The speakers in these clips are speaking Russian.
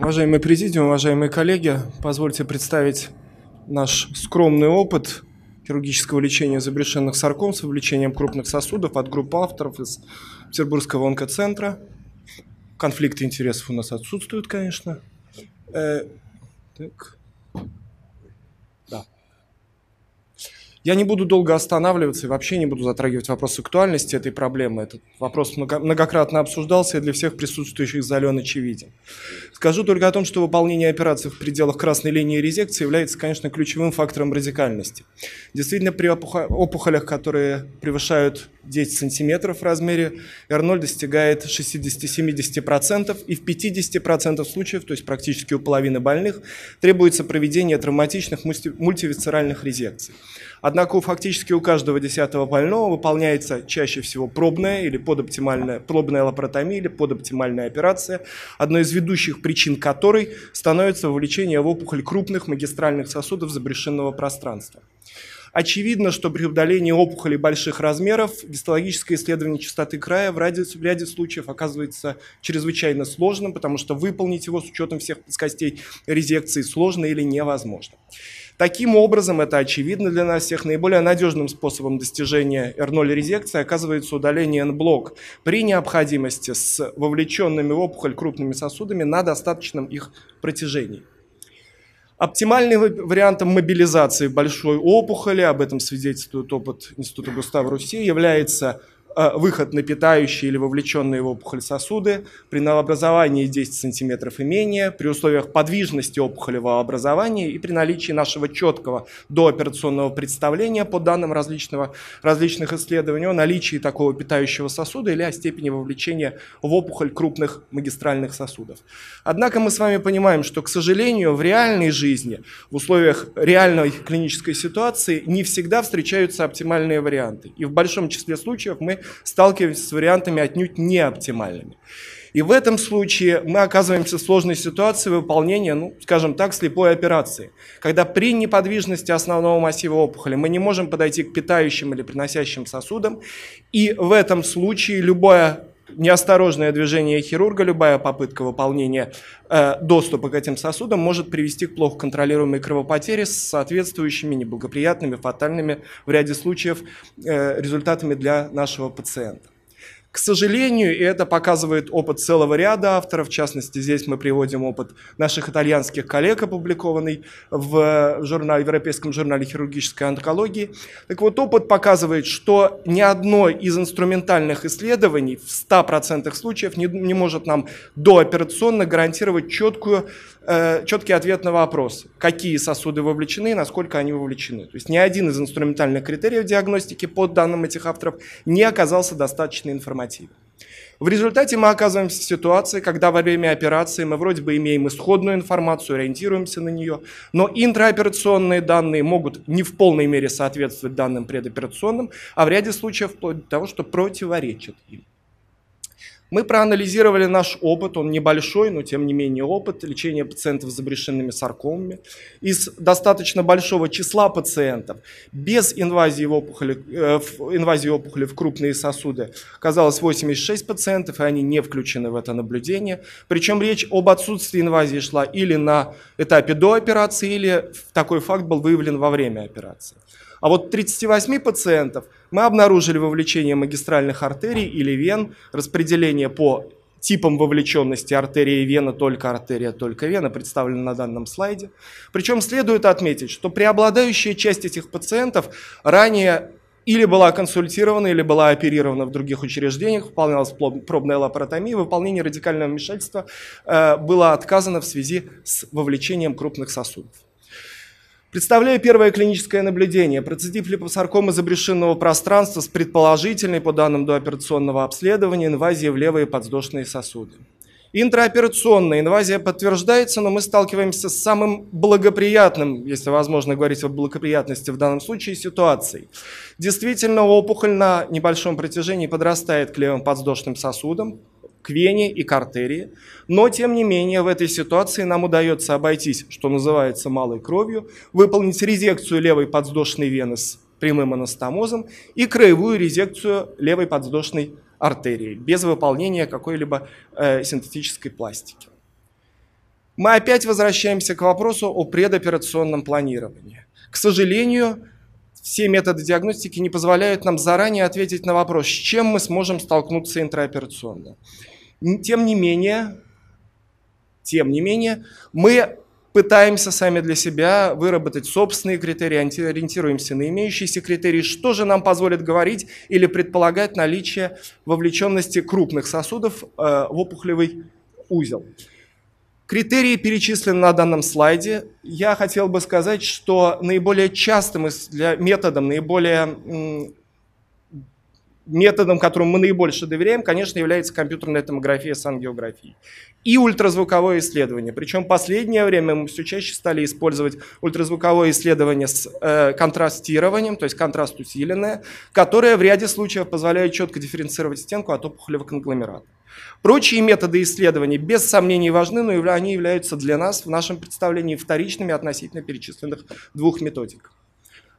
Уважаемый президиум, уважаемые коллеги, позвольте представить наш скромный опыт хирургического лечения забрешенных сарком с вовлечением крупных сосудов от группы авторов из Петербургского онкоцентра. Конфликты интересов у нас отсутствуют, конечно. Э, так. Я не буду долго останавливаться и вообще не буду затрагивать вопрос актуальности этой проблемы. Этот вопрос многократно обсуждался и для всех присутствующих зален очевиден. Скажу только о том, что выполнение операций в пределах красной линии резекции является, конечно, ключевым фактором радикальности. Действительно, при опухолях, которые превышают 10 сантиметров в размере, R0 достигает 60-70%, и в 50% случаев, то есть практически у половины больных, требуется проведение травматичных мультивисцеральных резекций. Однако фактически у каждого десятого больного выполняется чаще всего пробная или подоптимальная, пробная лапаротомия или подоптимальная операция, одной из ведущих причин которой становится вовлечение в опухоль крупных магистральных сосудов забрешенного пространства. Очевидно, что при удалении опухолей больших размеров гистологическое исследование частоты края в ряде, в ряде случаев оказывается чрезвычайно сложным, потому что выполнить его с учетом всех плоскостей резекции сложно или невозможно. Таким образом, это очевидно для нас всех, наиболее надежным способом достижения R0 резекции оказывается удаление N-блок при необходимости с вовлеченными в опухоль крупными сосудами на достаточном их протяжении. Оптимальным вариантом мобилизации большой опухоли, об этом свидетельствует опыт Института Густава Руси, является выход на питающие или вовлеченные в опухоль сосуды при новообразовании 10 см и менее, при условиях подвижности опухолевого образования и при наличии нашего четкого дооперационного представления по данным различного, различных исследований о наличии такого питающего сосуда или о степени вовлечения в опухоль крупных магистральных сосудов. Однако мы с вами понимаем, что, к сожалению, в реальной жизни, в условиях реальной клинической ситуации не всегда встречаются оптимальные варианты. И в большом числе случаев мы сталкиваемся с вариантами отнюдь не оптимальными. И в этом случае мы оказываемся в сложной ситуации выполнения, ну, скажем так, слепой операции. Когда при неподвижности основного массива опухоли мы не можем подойти к питающим или приносящим сосудам, и в этом случае любое неосторожное движение хирурга, любая попытка выполнения э, доступа к этим сосудам может привести к плохо контролируемой кровопотере с соответствующими неблагоприятными, фатальными в ряде случаев э, результатами для нашего пациента. К сожалению, и это показывает опыт целого ряда авторов, в частности, здесь мы приводим опыт наших итальянских коллег, опубликованный в журнале, в Европейском журнале хирургической онкологии. Так вот, опыт показывает, что ни одно из инструментальных исследований в 100% случаев не, не может нам дооперационно гарантировать четкую Э, четкий ответ на вопрос, какие сосуды вовлечены и насколько они вовлечены. То есть ни один из инструментальных критериев диагностики по данным этих авторов не оказался достаточно информативным. В результате мы оказываемся в ситуации, когда во время операции мы вроде бы имеем исходную информацию, ориентируемся на нее, но интраоперационные данные могут не в полной мере соответствовать данным предоперационным, а в ряде случаев вплоть до того, что противоречат им. Мы проанализировали наш опыт, он небольшой, но тем не менее опыт лечения пациентов с забрешенными саркомами. Из достаточно большого числа пациентов без инвазии, опухоли, э, инвазии опухоли в крупные сосуды оказалось 86 пациентов, и они не включены в это наблюдение. Причем речь об отсутствии инвазии шла или на этапе до операции, или такой факт был выявлен во время операции. А вот 38 пациентов мы обнаружили вовлечение магистральных артерий или вен, распределение по типам вовлеченности артерии и вена, только артерия, только вена, представлено на данном слайде. Причем следует отметить, что преобладающая часть этих пациентов ранее или была консультирована, или была оперирована в других учреждениях, выполнялась пробная лапаротомия, выполнение радикального вмешательства э, было отказано в связи с вовлечением крупных сосудов. Представляю первое клиническое наблюдение. Процедив липосаркомы забрешенного пространства с предположительной, по данным дооперационного обследования, инвазией в левые подвздошные сосуды. Интраоперационная инвазия подтверждается, но мы сталкиваемся с самым благоприятным, если возможно говорить о благоприятности в данном случае, ситуацией. Действительно, опухоль на небольшом протяжении подрастает к левым подвздошным сосудам, к вене и к артерии. Но, тем не менее, в этой ситуации нам удается обойтись, что называется, малой кровью, выполнить резекцию левой подвздошной вены с прямым анастомозом и краевую резекцию левой подвздошной артерии без выполнения какой-либо э, синтетической пластики. Мы опять возвращаемся к вопросу о предоперационном планировании. К сожалению, все методы диагностики не позволяют нам заранее ответить на вопрос, с чем мы сможем столкнуться интраоперационно. Тем не менее, тем не менее, мы пытаемся сами для себя выработать собственные критерии, ориентируемся на имеющиеся критерии, что же нам позволит говорить или предполагать наличие вовлеченности крупных сосудов э, в опухолевый узел. Критерии перечислены на данном слайде. Я хотел бы сказать, что наиболее частым методом, наиболее методом, которому мы наибольше доверяем, конечно, является компьютерная томография с ангиографией. И ультразвуковое исследование. Причем в последнее время мы все чаще стали использовать ультразвуковое исследование с э, контрастированием, то есть контраст усиленное, которое в ряде случаев позволяет четко дифференцировать стенку от опухолевого конгломерата. Прочие методы исследований без сомнений важны, но они являются для нас в нашем представлении вторичными относительно перечисленных двух методик.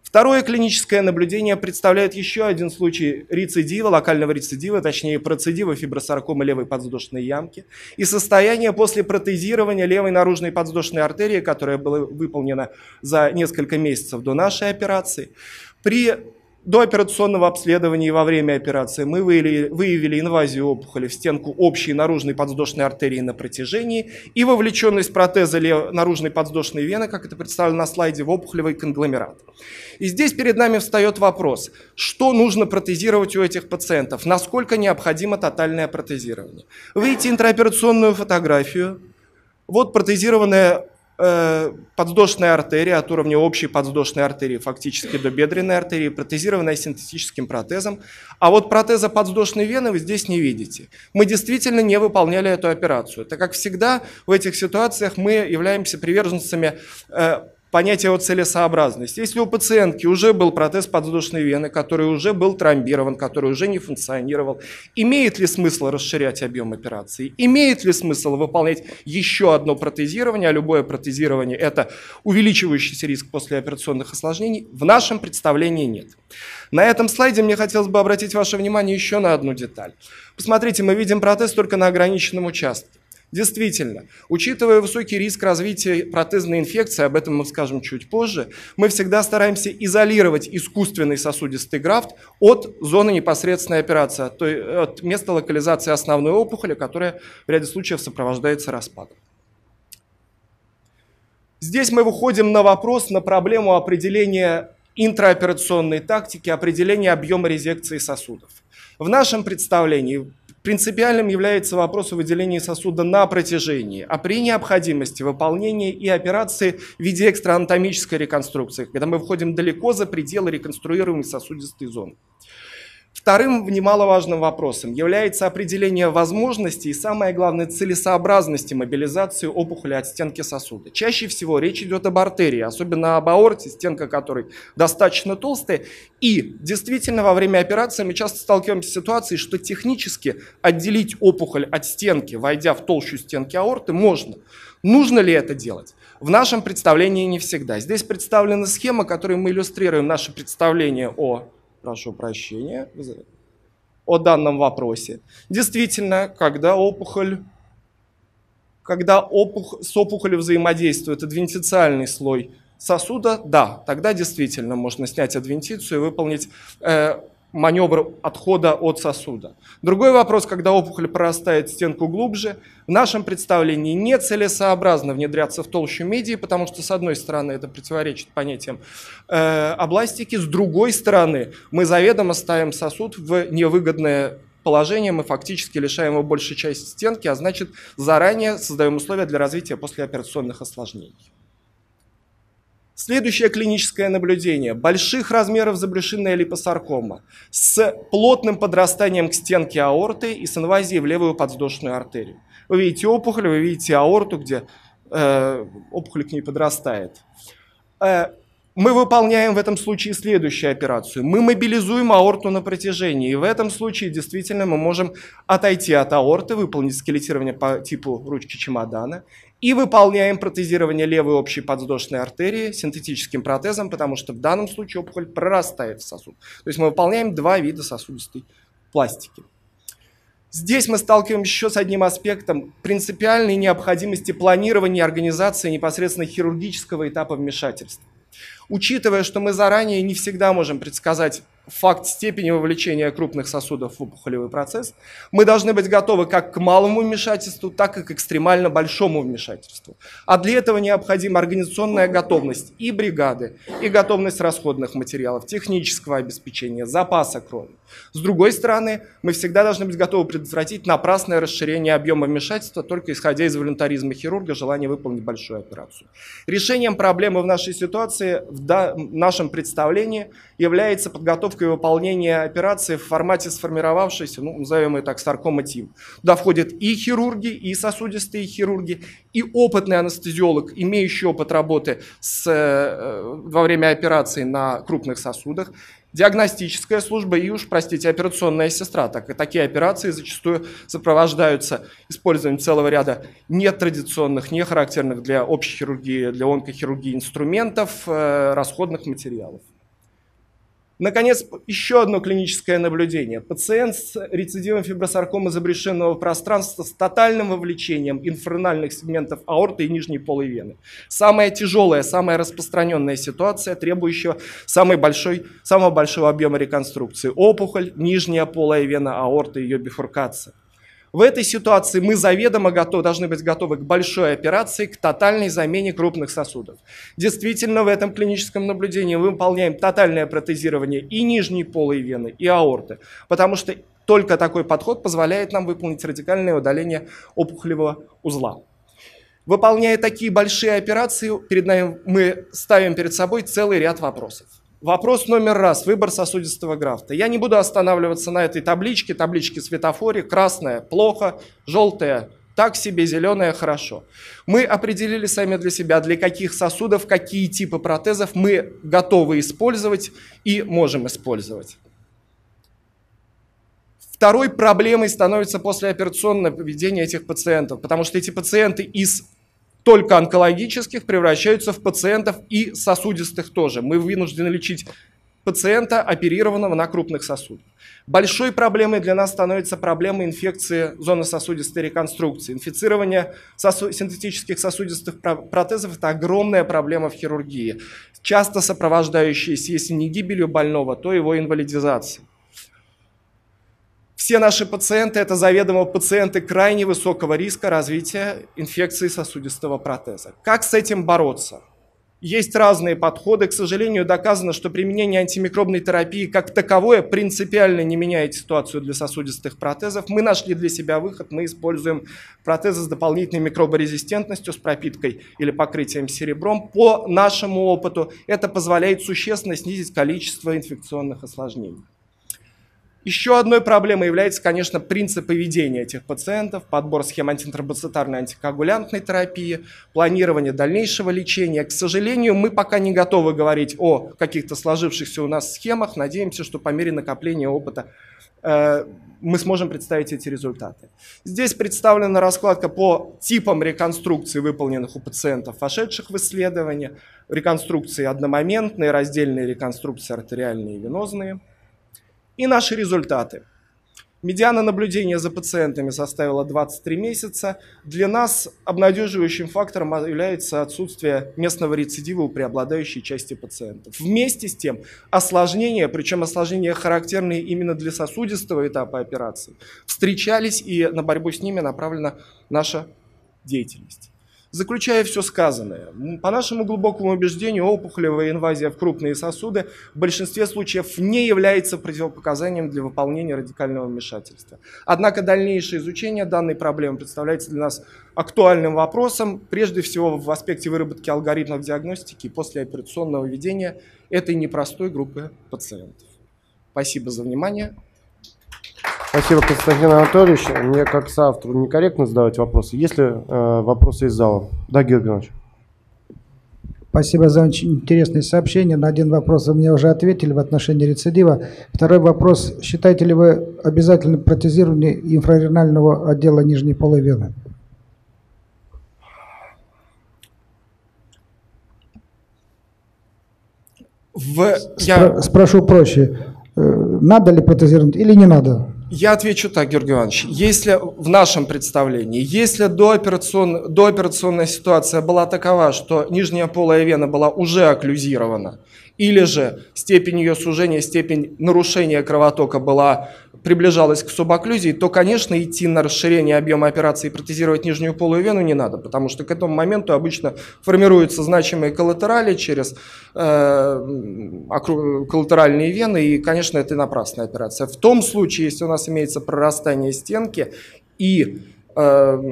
Второе клиническое наблюдение представляет еще один случай рецидива, локального рецидива, точнее процедива фибросаркомы левой подвздошной ямки и состояние после протезирования левой наружной подвздошной артерии, которое было выполнено за несколько месяцев до нашей операции. При до операционного обследования и во время операции мы выявили, инвазию опухоли в стенку общей наружной подвздошной артерии на протяжении и вовлеченность протеза лев, наружной подвздошной вены, как это представлено на слайде, в опухолевый конгломерат. И здесь перед нами встает вопрос, что нужно протезировать у этих пациентов, насколько необходимо тотальное протезирование. Вы видите интраоперационную фотографию, вот протезированная подвздошная артерия от уровня общей подвздошной артерии фактически до бедренной артерии, протезированная синтетическим протезом. А вот протеза подвздошной вены вы здесь не видите. Мы действительно не выполняли эту операцию, так как всегда в этих ситуациях мы являемся приверженцами э, понятие о целесообразности. Если у пациентки уже был протез подвздошной вены, который уже был тромбирован, который уже не функционировал, имеет ли смысл расширять объем операции? Имеет ли смысл выполнять еще одно протезирование? А любое протезирование – это увеличивающийся риск послеоперационных осложнений? В нашем представлении нет. На этом слайде мне хотелось бы обратить ваше внимание еще на одну деталь. Посмотрите, мы видим протез только на ограниченном участке. Действительно, учитывая высокий риск развития протезной инфекции, об этом мы скажем чуть позже, мы всегда стараемся изолировать искусственный сосудистый графт от зоны непосредственной операции, от места локализации основной опухоли, которая в ряде случаев сопровождается распадом. Здесь мы выходим на вопрос, на проблему определения интраоперационной тактики, определения объема резекции сосудов. В нашем представлении Принципиальным является вопрос о выделении сосуда на протяжении, а при необходимости выполнения и операции в виде экстраанатомической реконструкции, когда мы входим далеко за пределы реконструируемой сосудистой зоны. Вторым немаловажным вопросом является определение возможностей и, самое главное, целесообразности мобилизации опухоли от стенки сосуда. Чаще всего речь идет об артерии, особенно об аорте, стенка которой достаточно толстая. И действительно во время операции мы часто сталкиваемся с ситуацией, что технически отделить опухоль от стенки, войдя в толщу стенки аорты, можно. Нужно ли это делать? В нашем представлении не всегда. Здесь представлена схема, которой мы иллюстрируем наше представление о прошу прощения, о данном вопросе. Действительно, когда опухоль, когда опух, с опухолью взаимодействует адвентициальный слой сосуда, да, тогда действительно можно снять адвентицию и выполнить э, маневр отхода от сосуда. Другой вопрос, когда опухоль прорастает стенку глубже, в нашем представлении нецелесообразно внедряться в толщу медии, потому что, с одной стороны, это противоречит понятиям э, областики, с другой стороны, мы заведомо ставим сосуд в невыгодное положение, мы фактически лишаем его большей части стенки, а значит, заранее создаем условия для развития послеоперационных осложнений. Следующее клиническое наблюдение. Больших размеров забрюшинная липосаркома с плотным подрастанием к стенке аорты и с инвазией в левую подвздошную артерию. Вы видите опухоль, вы видите аорту, где э, опухоль к ней подрастает. Э, мы выполняем в этом случае следующую операцию. Мы мобилизуем аорту на протяжении. И в этом случае действительно мы можем отойти от аорты, выполнить скелетирование по типу ручки чемодана и выполняем протезирование левой общей подвздошной артерии синтетическим протезом, потому что в данном случае опухоль прорастает в сосуд. То есть мы выполняем два вида сосудистой пластики. Здесь мы сталкиваемся еще с одним аспектом принципиальной необходимости планирования и организации непосредственно хирургического этапа вмешательства. Учитывая, что мы заранее не всегда можем предсказать факт степени вовлечения крупных сосудов в опухолевый процесс, мы должны быть готовы как к малому вмешательству, так и к экстремально большому вмешательству. А для этого необходима организационная готовность и бригады, и готовность расходных материалов, технического обеспечения, запаса крови. С другой стороны, мы всегда должны быть готовы предотвратить напрасное расширение объема вмешательства, только исходя из волонтаризма хирурга, желания выполнить большую операцию. Решением проблемы в нашей ситуации, в нашем представлении, является подготовка и выполнение операции в формате сформировавшейся, ну, назовем ее так, саркома ТИМ. Туда входят и хирурги, и сосудистые хирурги, и опытный анестезиолог, имеющий опыт работы с, э, во время операции на крупных сосудах, диагностическая служба и уж, простите, операционная сестра. Так, и такие операции зачастую сопровождаются использованием целого ряда нетрадиционных, не характерных для общей хирургии, для онкохирургии инструментов, э, расходных материалов. Наконец, еще одно клиническое наблюдение. Пациент с рецидивом фибросаркомы забрешенного пространства с тотальным вовлечением инфернальных сегментов аорты и нижней полой вены. Самая тяжелая, самая распространенная ситуация, требующая самой большой, самого большого объема реконструкции. Опухоль, нижняя полая вена аорты, ее бифуркация. В этой ситуации мы заведомо готовы, должны быть готовы к большой операции, к тотальной замене крупных сосудов. Действительно, в этом клиническом наблюдении мы выполняем тотальное протезирование и нижней полой вены, и аорты, потому что только такой подход позволяет нам выполнить радикальное удаление опухолевого узла. Выполняя такие большие операции, перед нами, мы ставим перед собой целый ряд вопросов. Вопрос номер раз. Выбор сосудистого графта. Я не буду останавливаться на этой табличке, табличке светофоре. Красная – плохо, желтая – так себе, зеленая – хорошо. Мы определили сами для себя, для каких сосудов, какие типы протезов мы готовы использовать и можем использовать. Второй проблемой становится послеоперационное поведение этих пациентов, потому что эти пациенты из только онкологических превращаются в пациентов и сосудистых тоже. Мы вынуждены лечить пациента, оперированного на крупных сосудах. Большой проблемой для нас становится проблема инфекции зоны сосудистой реконструкции. Инфицирование сосу синтетических сосудистых протезов – это огромная проблема в хирургии, часто сопровождающаяся, если не гибелью больного, то его инвалидизацией. Все наши пациенты – это заведомо пациенты крайне высокого риска развития инфекции сосудистого протеза. Как с этим бороться? Есть разные подходы. К сожалению, доказано, что применение антимикробной терапии как таковое принципиально не меняет ситуацию для сосудистых протезов. Мы нашли для себя выход. Мы используем протезы с дополнительной микроборезистентностью, с пропиткой или покрытием серебром. По нашему опыту это позволяет существенно снизить количество инфекционных осложнений. Еще одной проблемой является, конечно, принцип поведения этих пациентов, подбор схем антитромбоцитарной антикоагулянтной терапии, планирование дальнейшего лечения. К сожалению, мы пока не готовы говорить о каких-то сложившихся у нас схемах. Надеемся, что по мере накопления опыта э, мы сможем представить эти результаты. Здесь представлена раскладка по типам реконструкции, выполненных у пациентов, вошедших в исследование. Реконструкции одномоментные, раздельные реконструкции артериальные и венозные – и наши результаты. Медиана наблюдения за пациентами составила 23 месяца. Для нас обнадеживающим фактором является отсутствие местного рецидива у преобладающей части пациентов. Вместе с тем осложнения, причем осложнения характерные именно для сосудистого этапа операции, встречались и на борьбу с ними направлена наша деятельность. Заключая все сказанное, по нашему глубокому убеждению, опухолевая инвазия в крупные сосуды в большинстве случаев не является противопоказанием для выполнения радикального вмешательства. Однако дальнейшее изучение данной проблемы представляется для нас актуальным вопросом, прежде всего в аспекте выработки алгоритмов диагностики и послеоперационного ведения этой непростой группы пациентов. Спасибо за внимание. Спасибо, Константин Анатольевич. Мне как соавтору некорректно задавать вопросы. Есть ли э, вопросы из зала? Да, Георгий Иванович. Спасибо за очень интересное сообщение. На один вопрос вы мне уже ответили в отношении рецидива. Второй вопрос. Считаете ли вы обязательно протезирование инфраренального отдела нижней полой вены? В... Я... Спро- спрошу проще. Э, надо ли протезировать или не надо? Я отвечу так, Георгий Иванович. Если в нашем представлении, если дооперацион, дооперационная ситуация была такова, что нижняя полая вена была уже окклюзирована, или же степень ее сужения, степень нарушения кровотока была, приближалась к субокклюзии, то, конечно, идти на расширение объема операции и протезировать нижнюю полую вену не надо, потому что к этому моменту обычно формируются значимые коллатерали через э, коллатеральные вены, и, конечно, это напрасная операция. В том случае, если у нас имеется прорастание стенки и э,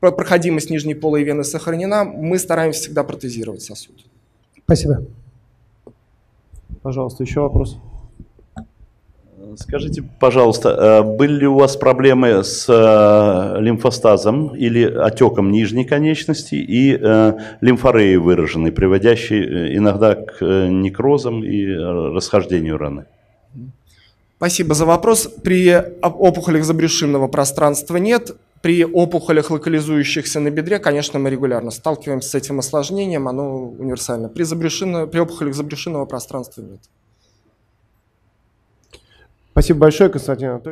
проходимость нижней полой вены сохранена, мы стараемся всегда протезировать сосуд. Спасибо. Пожалуйста, еще вопрос. Скажите, пожалуйста, э, были ли у вас проблемы с э, лимфостазом или отеком нижней конечности и э, лимфореей выраженной, приводящей иногда к некрозам и расхождению раны? Спасибо за вопрос. При оп- опухолях забрюшинного пространства нет. При опухолях, локализующихся на бедре, конечно, мы регулярно сталкиваемся с этим осложнением, оно универсально. При, забрюшинно- при опухолях забрюшинного пространства нет. Спасибо большое, Константин Анатольевич.